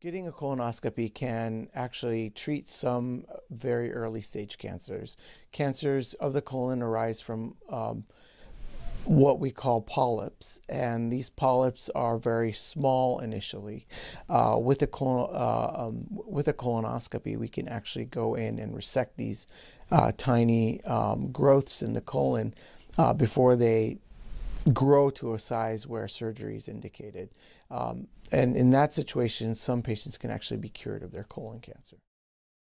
Getting a colonoscopy can actually treat some very early stage cancers. Cancers of the colon arise from um, what we call polyps, and these polyps are very small initially. Uh, with, a colon, uh, um, with a colonoscopy, we can actually go in and resect these uh, tiny um, growths in the colon uh, before they grow to a size where surgery is indicated. Um, and in that situation, some patients can actually be cured of their colon cancer.